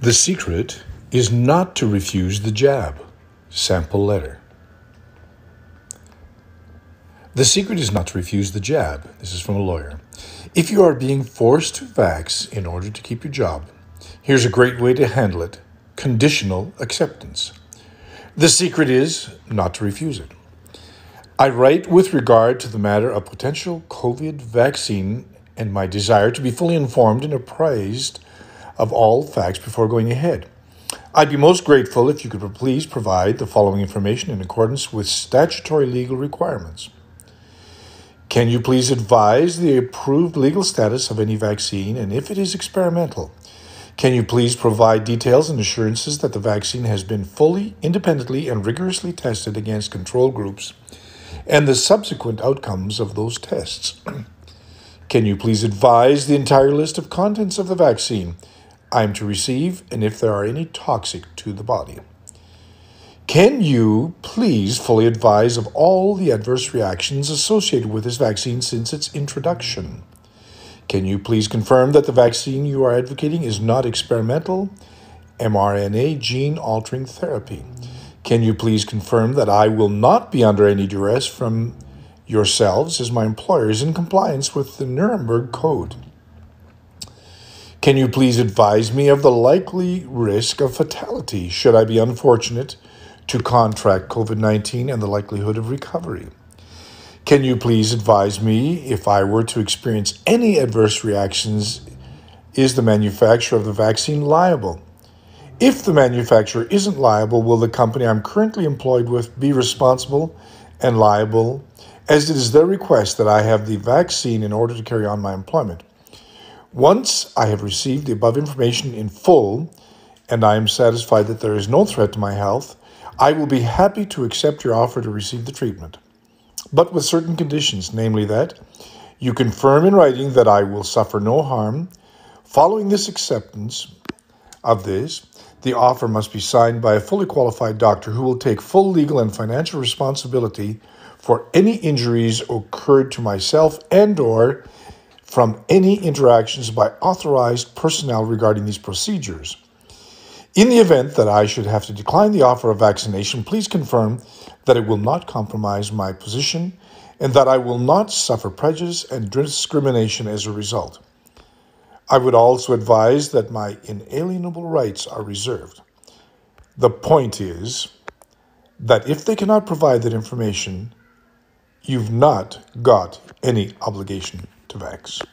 The secret is not to refuse the jab. Sample letter. The secret is not to refuse the jab. This is from a lawyer. If you are being forced to vax in order to keep your job, here's a great way to handle it conditional acceptance. The secret is not to refuse it. I write with regard to the matter of potential COVID vaccine and my desire to be fully informed and apprised of all facts before going ahead. I'd be most grateful if you could please provide the following information in accordance with statutory legal requirements. Can you please advise the approved legal status of any vaccine and if it is experimental? Can you please provide details and assurances that the vaccine has been fully, independently, and rigorously tested against control groups and the subsequent outcomes of those tests? Can you please advise the entire list of contents of the vaccine I am to receive and if there are any toxic to the body? Can you please fully advise of all the adverse reactions associated with this vaccine since its introduction? Can you please confirm that the vaccine you are advocating is not experimental mRNA gene altering therapy? Can you please confirm that I will not be under any duress from yourselves as my employers in compliance with the Nuremberg Code? Can you please advise me of the likely risk of fatality should I be unfortunate to contract COVID 19 and the likelihood of recovery. Can you please advise me if I were to experience any adverse reactions? Is the manufacturer of the vaccine liable? If the manufacturer isn't liable, will the company I'm currently employed with be responsible and liable, as it is their request that I have the vaccine in order to carry on my employment? Once I have received the above information in full, and I am satisfied that there is no threat to my health, I will be happy to accept your offer to receive the treatment, but with certain conditions, namely that you confirm in writing that I will suffer no harm. Following this acceptance of this, the offer must be signed by a fully qualified doctor who will take full legal and financial responsibility for any injuries occurred to myself and or from any interactions by authorized personnel regarding these procedures. In the event that I should have to decline the offer of vaccination, please confirm that it will not compromise my position and that I will not suffer prejudice and discrimination as a result. I would also advise that my inalienable rights are reserved. The point is that if they cannot provide that information, you've not got any obligation vax.